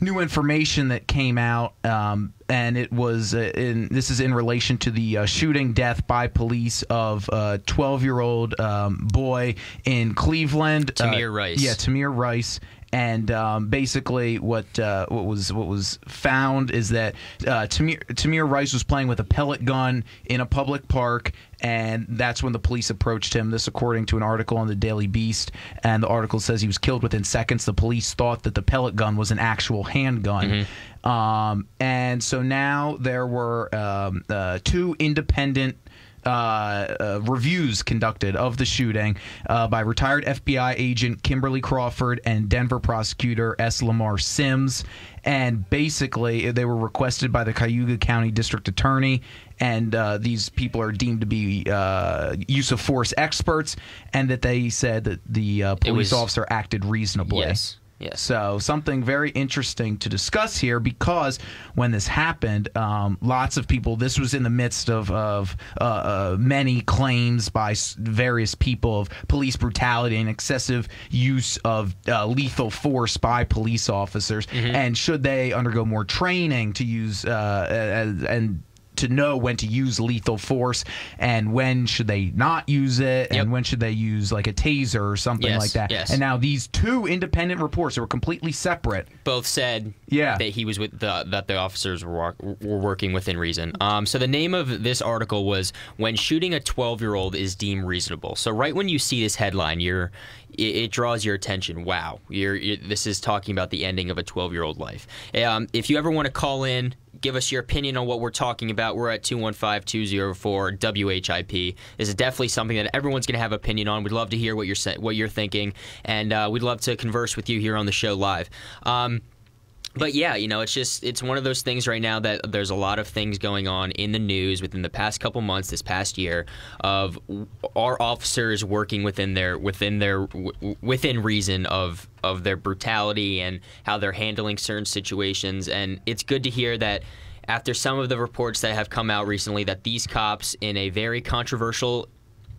new information that came out, um, and it was uh, in this is in relation to the uh, shooting death by police of a 12 year old um, boy in Cleveland. Tamir Uh, Rice. Yeah, Tamir Rice. And um, basically, what uh, what was what was found is that uh, Tamir, Tamir Rice was playing with a pellet gun in a public park, and that's when the police approached him. This, according to an article on the Daily Beast, and the article says he was killed within seconds. The police thought that the pellet gun was an actual handgun, um, and so now there were um, uh, two independent uh, uh, reviews conducted of the shooting uh, by retired FBI agent Kimberly Crawford and Denver prosecutor S. Lamar Sims. And basically, they were requested by the Cuyahoga County District Attorney. And uh, these people are deemed to be uh, use of force experts, and that they said that the uh, police was- officer acted reasonably. Yes. Yes. So something very interesting to discuss here because when this happened, um, lots of people. This was in the midst of of uh, uh, many claims by s- various people of police brutality and excessive use of uh, lethal force by police officers, Mm-hmm. and should they undergo more training to use uh, and to know when to use lethal force and when should they not use it and when should they use like a taser or something Yes, like that. yes. And now these two independent reports that were completely separate. both said Yeah. that he was with the, that the officers were were working within reason. Um, so the name of this article was "When Shooting a 12 Year Old is Deemed Reasonable." So right when you see this headline, you're it, it draws your attention. Wow, you're, you this is talking about the ending of a 12 year old life. Um, if you ever want to call in. Give us your opinion on what we're talking about. We're at 215-204-WHIP. This is definitely something that everyone's going to have opinion on. We'd love to hear what you're what you're thinking, and uh, we'd love to converse with you here on the show live. Um, but yeah, you know, it's just it's one of those things right now that there's a lot of things going on in the news within the past couple months, this past year, of our officers working within their within their within reason of of their brutality and how they're handling certain situations, and it's good to hear that after some of the reports that have come out recently that these cops in a very controversial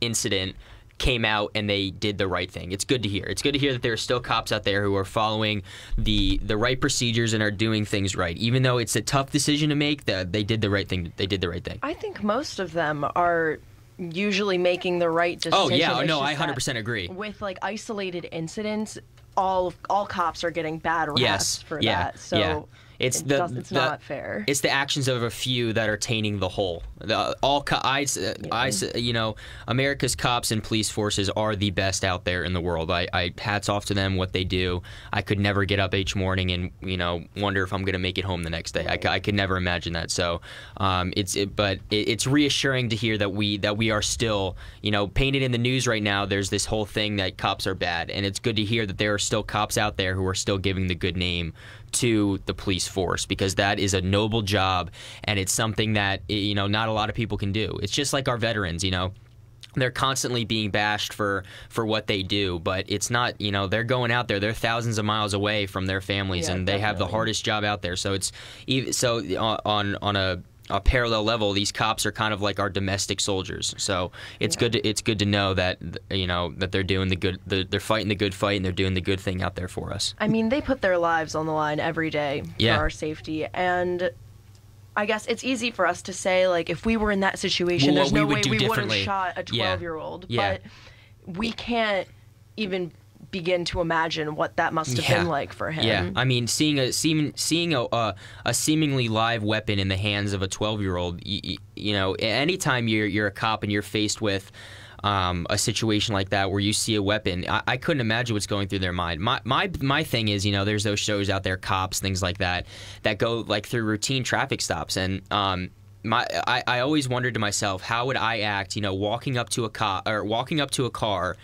incident came out and they did the right thing. It's good to hear. It's good to hear that there are still cops out there who are following the the right procedures and are doing things right. Even though it's a tough decision to make, that they did the right thing. They did the right thing. I think most of them are usually making the right oh, decision. Oh yeah, no, I 100% agree. With like isolated incidents, all all cops are getting bad raps Yes, for yeah, that. So yeah. It's it the, it's the- not fair. It's the actions of a few that are tainting the whole. The, all co- I, I, you know, America's cops and police forces are the best out there in the world. I, I hats off to them what they do. I could never get up each morning and you know wonder if I'm going to make it home the next day. I I could never imagine that. So, um, it's it, but it, it's reassuring to hear that we that we are still you know painted in the news right now. There's this whole thing that cops are bad, and it's good to hear that there are still cops out there who are still giving the good name to the police force because that is a noble job and it's something that you know not a lot of people can do. It's just like our veterans, you know. They're constantly being bashed for for what they do but it's not you know they're going out there. They're thousands of miles away from their families Yeah, and they have the hardest job out there. So it's so uh, on on a a parallel level, these cops are kind of like our domestic soldiers. So it's good. To, it's good to know that you know that they're doing the good. The, they're fighting the good fight and they're doing the good thing out there for us. I mean, they put their lives on the line every day Yeah. for our safety, and I guess it's easy for us to say like if we were in that situation, Well, there's we no would way we would have shot a Yeah. 12 year old, Yeah. but we can't even begin to imagine what that must have been like for him. Yeah, I mean, seeing a seem, seeing a, a a seemingly live weapon in the hands of a twelve year old, you, you know, anytime you're you're a cop and you're faced with. Um, a situation like that where you see a weapon, I, I couldn't imagine what's going through their mind. My, my my thing is, you know, there's those shows out there, cops, things like that, that go like through routine traffic stops, and um, my I, I always wondered to myself, how would I act, you know, walking up to a car or walking up to a car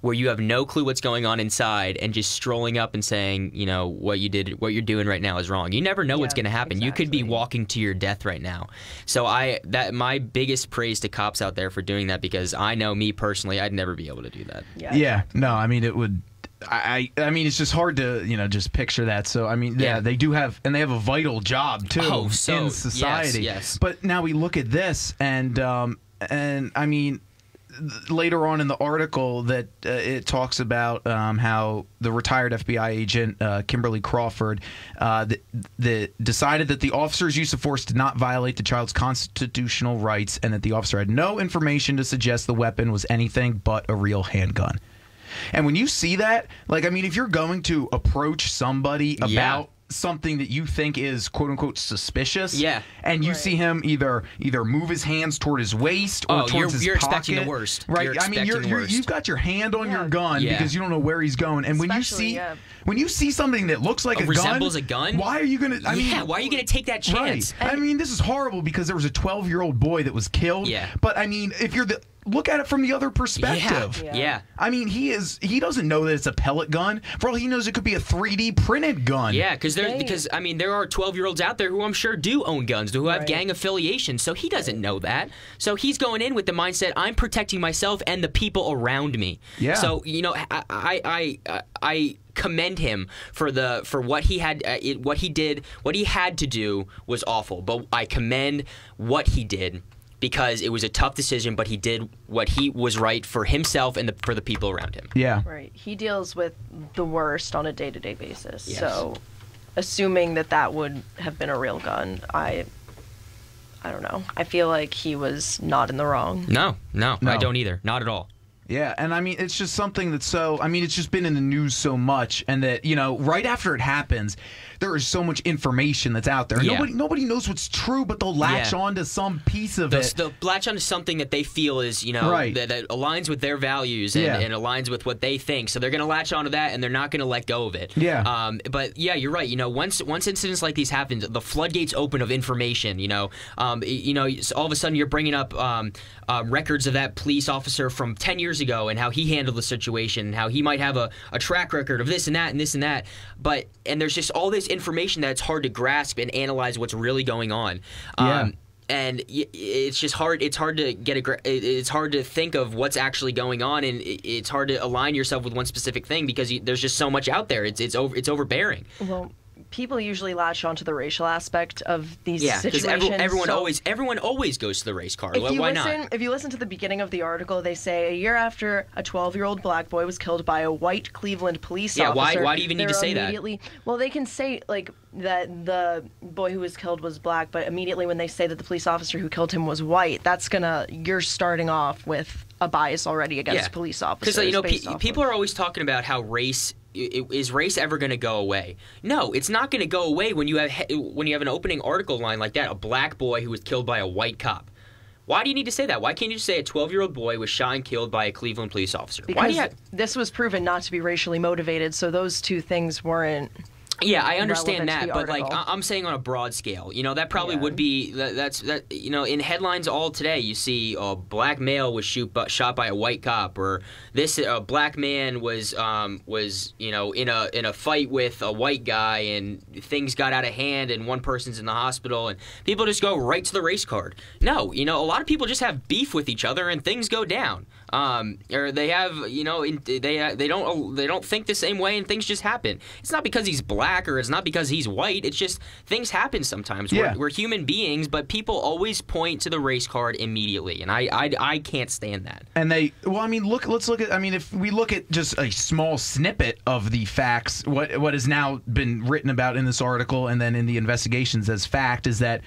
where you have no clue what's going on inside and just strolling up and saying, you know, what you did, what you're doing right now is wrong. You never know what's going to happen. You could be walking to your death right now. So I that my biggest praise to cops out there for doing that because I know me personally, I'd never be able to do that. Yeah. Yeah. No, I mean it would. I, I I mean it's just hard to you know just picture that. So I mean yeah, Yeah. they do have and they have a vital job too Oh, so- in yes, society. yes. But now we look at this and um and I mean th- later on in the article that uh, it talks about um, how the retired FBI agent uh, Kimberly Crawford uh, the, the decided that the officer's use of force did not violate the child's constitutional rights and that the officer had no information to suggest the weapon was anything but a real handgun. And when you see that, like, I mean, if you're going to approach somebody Yeah. about something that you think is quote unquote suspicious. Yeah. And you see him either either move his hands toward his waist or Oh, towards you're- his you're expecting the worst. Right. You're I mean, you're, you're you've got your hand on your gun Yeah. because you don't know where he's going. And when you see yeah. when you see something that looks like a resembles a gun? why are you gonna? I Yeah, mean, why are you gonna take that chance? Right. I mean, this is horrible because there was a 12 year old boy that was killed. Yeah. But I mean, if you're the look at it from the other perspective. Yeah. Yeah. I mean, he is he doesn't know that it's a pellet gun. For all he knows, it could be a 3D printed gun. Yeah, because there, because I mean, there are twelve-year-olds out there who I'm sure do own guns, who have gang affiliations. So he doesn't know that. So he's going in with the mindset: I'm protecting myself and the people around me. Yeah. So you know, I, I, I, I commend him for the for what he had, uh, it, what he did, what he had to do was awful. But I commend what he did. Because it was a tough decision, but he did what he was right for himself and the, for the people around him. Yeah. Right. He deals with the worst on a day to day basis. Yes. So, assuming that that would have been a real gun, I. I don't know. I feel like he was not in the wrong. No, no, I don't either. Not at all. Yeah, and I mean it's just something that's so I mean it's just been in the news so much and that, you know, right after it happens, there is so much information that's out there. Yeah. Nobody nobody knows what's true, but they'll latch Yeah. on to some piece of They'll, it. they'll latch onto something that they feel is, you know, Right. that, that aligns with their values and, Yeah. and aligns with what they think. So they're going to latch onto that and they're not going to let go of it. Yeah. Um, but yeah, you're right. You know, once once incidents like these happen, the floodgates open of information. You know, um, you know, all of a sudden you're bringing up um, uh, records of that police officer from 10 years ago and how he handled the situation, and how he might have a, a track record of this and that and this and that. But and there's just all this information that's hard to grasp and analyze what's really going on. Yeah. Um, and it's just hard. It's hard to get a. gra- It's hard to think of what's actually going on, and it's hard to align yourself with one specific thing because you, there's just so much out there. It's it's over. It's overbearing. Well, people usually latch onto the racial aspect of these Yeah, because situations. everyone so always everyone always goes to the race car. If Why listen, not? if you listen to the beginning of the article, they say a year after a 12-year-old black boy was killed by a white Cleveland police officer. Yeah, why- why do you even need to say that? Well, they can say like that the boy who was killed was black, but immediately when they say that the police officer who killed him was white, that's gonna you're starting off with a bias already against police officers. Because you know, pe- people are always talking about how race is race ever going to go away? No, it's not going to go away when you have when you have an opening article line like that. A black boy who was killed by a white cop. Why do you need to say that? Why can't you just say a 12 year old boy was shot and killed by a Cleveland police officer? because Why do you have, this was proven not to be racially motivated, so those two things weren't. Yeah, I understand that, but like article. I'm saying on a broad scale, you know, that probably would be that, that's that you know in headlines all today you see a black male was shoot shot by a white cop or this a black man was um was you know in a in a fight with a white guy and things got out of hand and one person's in the hospital and people just go right to the race card. No, you know, a lot of people just have beef with each other and things go down. Um, or they have, you know, in, they they don't they don't think the same way and things just happen. It's not because he's black or it's not because he's white. It's just things happen sometimes. Yeah. We're, we're human beings, but people always point to the race card immediately, and I I, I can't stand that. And they, well, I mean, look. Let's look at. I mean, if we look at just a small snippet of the facts, what what has now been written about in this article, and then in the investigations as fact, is that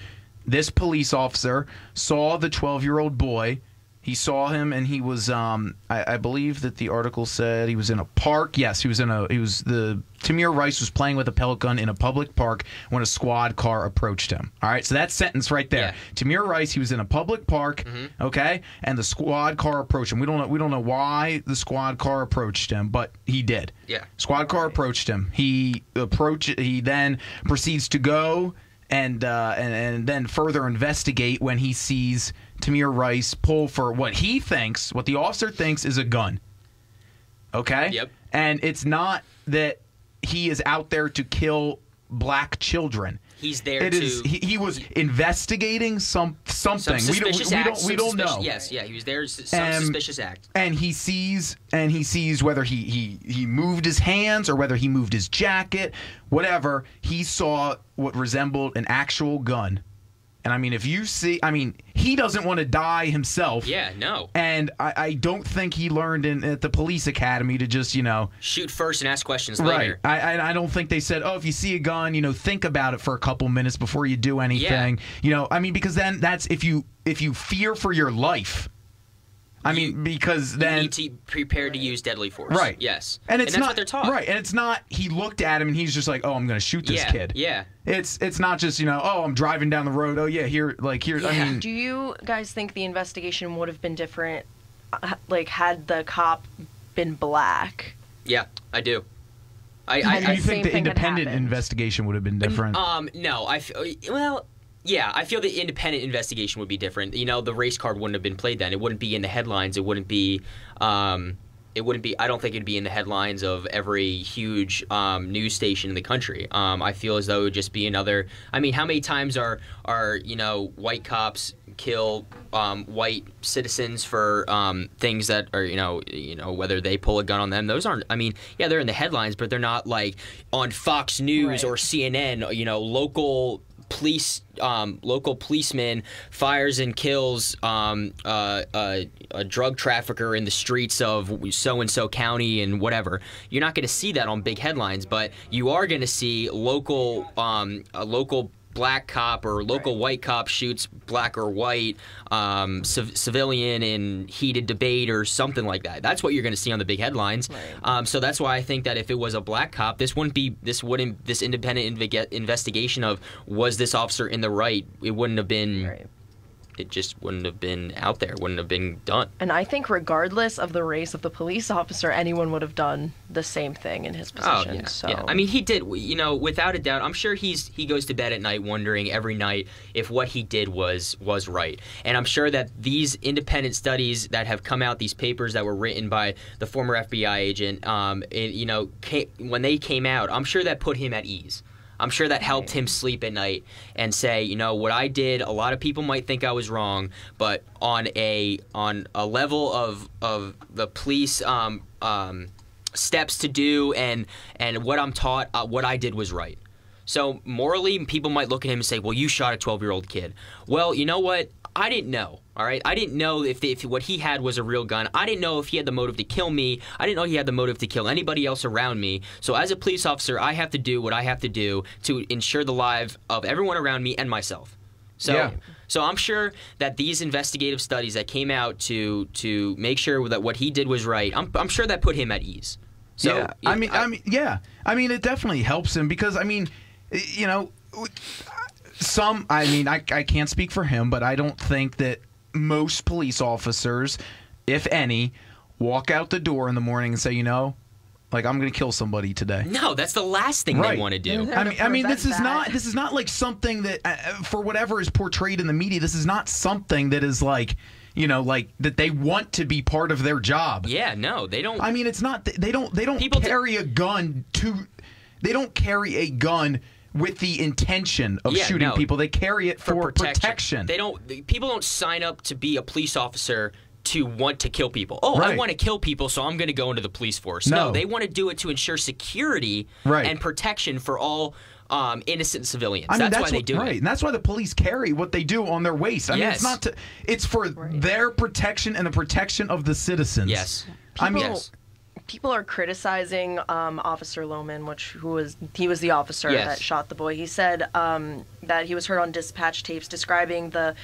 this police officer saw the 12 year old boy. He saw him, and he was. Um, I, I believe that the article said he was in a park. Yes, he was in a. He was the Tamir Rice was playing with a pellet gun in a public park when a squad car approached him. All right, so that sentence right there. Tamir Rice, he was in a public park. Okay, and the squad car approached him. We don't know. We don't know why the squad car approached him, but he did. Yeah. Squad car approached him. He approach. He then proceeds to go and uh, and and then further investigate when he sees Tamir Rice pull for what he thinks, what the officer thinks is a gun. Okay. Yep. And it's not that he is out there to kill black children. He's there It to is. He, he was investigating some something. some we don't. suspicious We don't. We don't suspicious- know. Yes, yeah, he was there. Some Um, suspicious act. and he sees and he sees whether he he he moved his hands or whether he moved his jacket whatever he saw what resembled an actual gun and i mean if you see i mean he doesn't want to die himself Yeah, no. and i, I don't think he learned in at the police academy to just you know Shoot first and ask questions Right. later. I, I I don't think they said, oh, if you see a gun, you know, think about it for a couple minutes before you do anything. Yeah. You know, I mean, because then that's if you if you fear for your life. I mean, because you then need to be prepared to use deadly force. Right. Yes. And it's that's not what they're taught. right, and it's not. He looked at him and he's just like, "Oh, I'm going to shoot this Yeah, kid." yeah. It's it's not just you know, "Oh, I'm driving down the road. Oh yeah, here like here." I mean, Do you guys think the investigation would have been different, uh, like had the cop been black? Yeah, I do. I, do I, you I think the independent investigation would have been different? Um, no, I f- well, yeah, I feel the independent investigation would be different. You know, the race card wouldn't have been played then. It wouldn't be in the headlines. It wouldn't be. Um, it wouldn't be. I don't think it'd be in the headlines of every huge um, news station in the country. Um, I feel as though it would just be another. I mean, how many times are are you know white cops kill um, white citizens for um, things that are you know you know whether they pull a gun on them? Those aren't. I mean, yeah, they're in the headlines, but they're not like on Fox News or CNN. You know, local police um, local policeman fires and kills um, uh, uh, a drug trafficker in the streets of so and so county and whatever. You're not going to see that on big headlines, but you are going to see local um, a local black cop or local white cop shoots black or white um, civ- civilian in heated debate or something like that. That's what you're going to see on the big headlines. Um, so that's why I think that if it was a black cop, this wouldn't be this wouldn't this independent inve- investigation of was this officer in the right. It wouldn't have been. It just wouldn't have been out there. Wouldn't have been done. And I think, regardless of the race of the police officer, anyone would have done the same thing in his position. Oh yeah, so yeah. I mean, he did. You know, without a doubt, I'm sure he's he goes to bed at night wondering every night if what he did was was right. And I'm sure that these independent studies that have come out, these papers that were written by the former FBI agent, um, it, you know, ca when they came out, I'm sure that put him at ease. I'm sure that helped him sleep at night and say, you know, what I did. A lot of people might think I was wrong, but on a on a level of of the police um, um, steps to do and and what I'm taught, uh, what I did was right. So morally, people might look at him and say, "Well, you shot a 12-year-old kid." Well, you know what? I didn't know. All right, I didn't know if, the, if what he had was a real gun. I didn't know if he had the motive to kill me. I didn't know he had the motive to kill anybody else around me. So as a police officer, I have to do what I have to do to ensure the life of everyone around me and myself. So, Yeah. so I'm sure that these investigative studies that came out to to make sure that what he did was right. I'm, I'm sure that put him at ease. So yeah, I mean, I, mean, yeah, I mean, it definitely helps him because I mean, you know, some. I mean, I I can't speak for him, but I don't think that most police officers, if any, walk out the door in the morning and say, you know, like I'm going to kill somebody today. no, that's the last thing Right. they want to do. I mean, I mean, this is not this is not like something that, uh, for whatever is portrayed in the media, this is not something that is like, you know, like that they want to be part of their job. Yeah, no, they don't. I mean, it's not. They don't. They don't People carry a gun to. They don't carry a gun with the intention of Yeah, shooting no. people. They carry it for, protection. They don't. People don't sign up to be a police officer to want to kill people. Oh, I want to kill people, so I'm going to go into the police force. No, No. they want to do it to ensure security Right. and protection for all um, innocent civilians. I mean, that's, that's, why they what, do right, it. and that's why the police carry what they do on their waist. I mean, it's not to. It's for their protection and the protection of the citizens. Yes. I mean, People- people are criticizing um, Officer Loehmann, which who was he was the officer Yes. that shot the boy. He said um, that he was heard on dispatch tapes describing the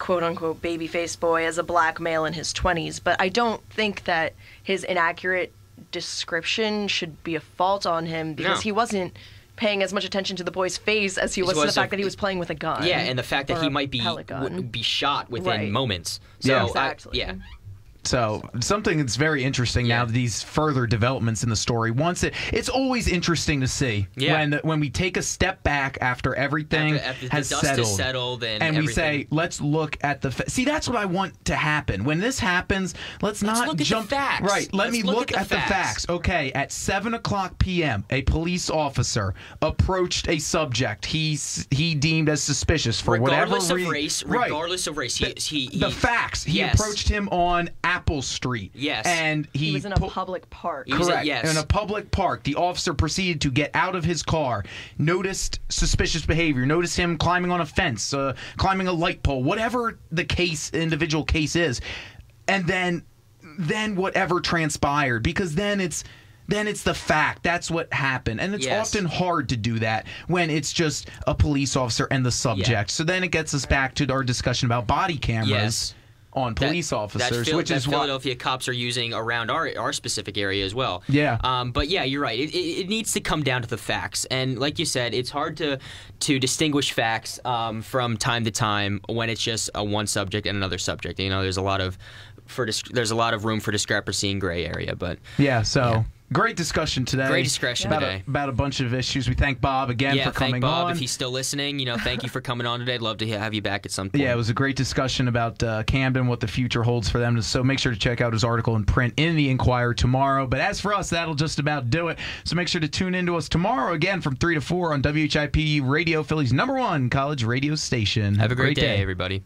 quote unquote babyface boy as a black male in his 20s. But I don't think that his inaccurate description should be a fault on him because No. he wasn't paying as much attention to the boy's face as he He was to the was fact a- that he was playing with a gun. Yeah, and the fact that he might be w- be shot within Right. moments. So Yeah. I- Exactly. yeah. So something that's very interesting now these further developments in the story. Once it, it's always interesting to see Yeah. when when we take a step back after everything After- after has settled, settled and we say let's look at the fa- see that's what I want to happen when this happens. Let's, not look at the jump facts. right. Let Let's me look look, at the at, the facts. facts. Okay, at seven o'clock p.m., a police officer approached a subject he he deemed as suspicious for regardless whatever of re- race, Right. regardless of race, he, he, he the facts. He yes. approached him on Apple Street. Yes. And he, he was in a pu- public park. Correct. In a public park, the officer proceeded to get out of his car, noticed suspicious behavior, noticed him climbing on a fence, uh, climbing a light pole, whatever the case, individual case is, and then, then whatever transpired, because then it's. Then it's the fact. That's what happened. And it's Yes. often hard to do that when it's just a police officer and the subject. So then it gets us back to our discussion about body cameras Yes. On police that, officers, that Phil- which that is why. Philadelphia cops are using around our our specific area as well. Yeah. Um, but yeah, you're right. It, it, it needs to come down to the facts, and like you said, it's hard to to distinguish facts um, from time to time when it's just a one subject and another subject. You know, there's a lot of for dis- there's a lot of room for discrepancy and gray area, but Yeah, so great discussion today. Great discussion about today. A, about a bunch of issues. We thank Bob again yeah, for coming thank Bob on. if he's still listening. You know, thank you for coming on today. I'd love to have you back at some point. Yeah, it was a great discussion about uh, Camden, what the future holds for them. So make sure to check out his article in print in the Inquirer tomorrow. But as for us, that'll just about do it. So make sure to tune in to us tomorrow again from 3 to 4 on WHIP Radio, Philly's number one college radio station. Have a great, day, everybody.